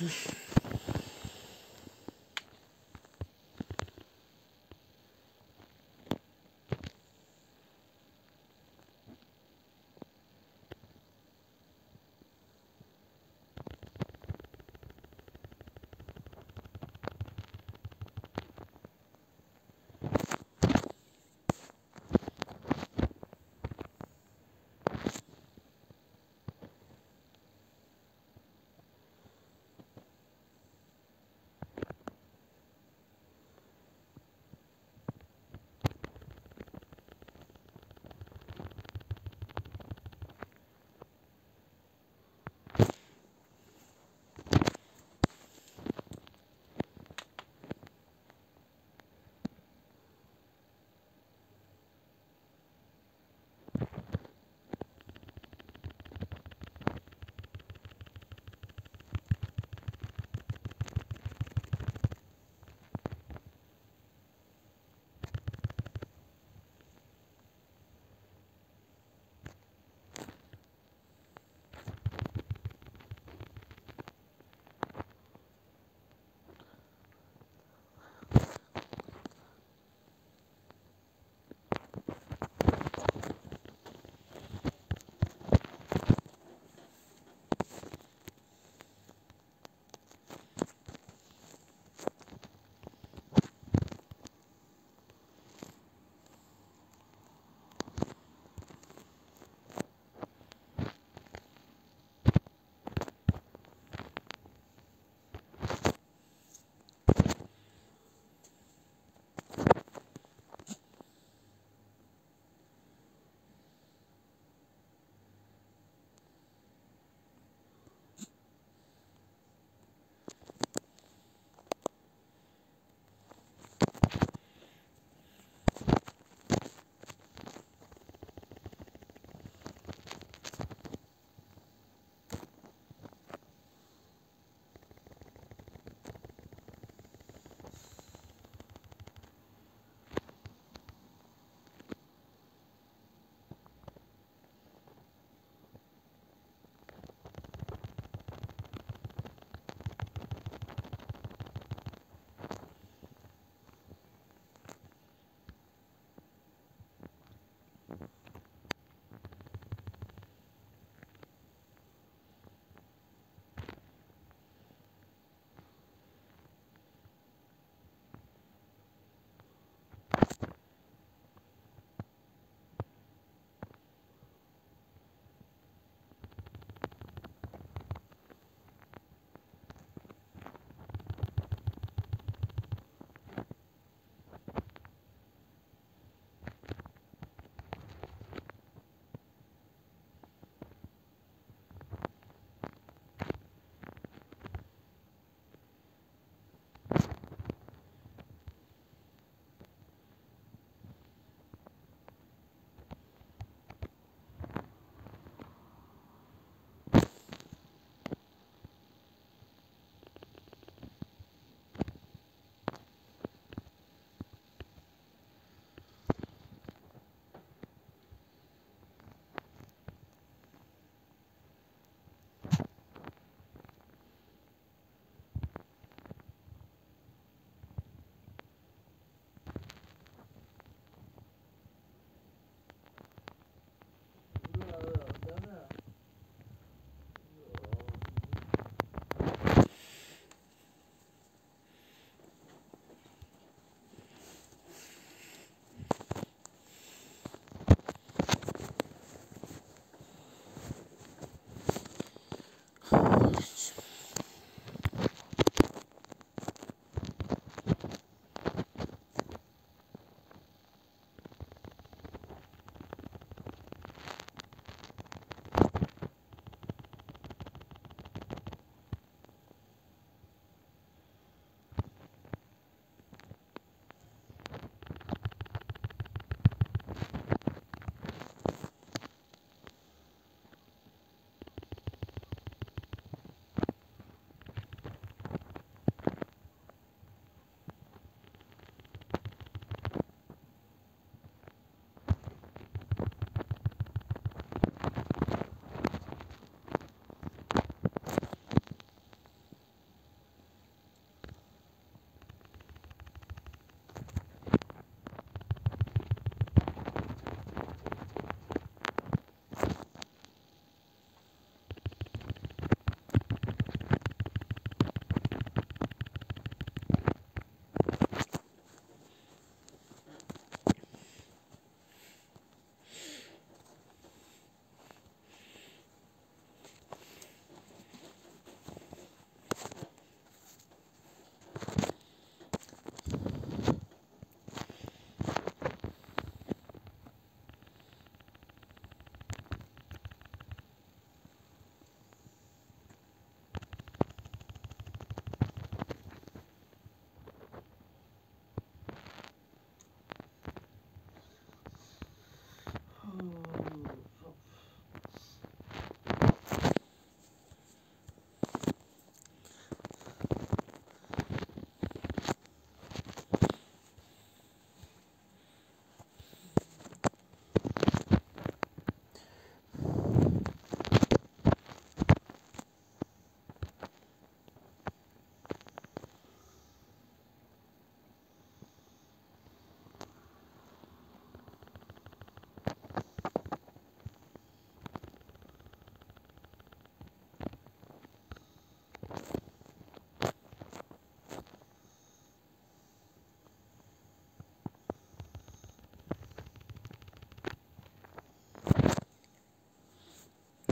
Merci.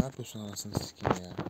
Ne yapıyorsun anasını sikeyim ya?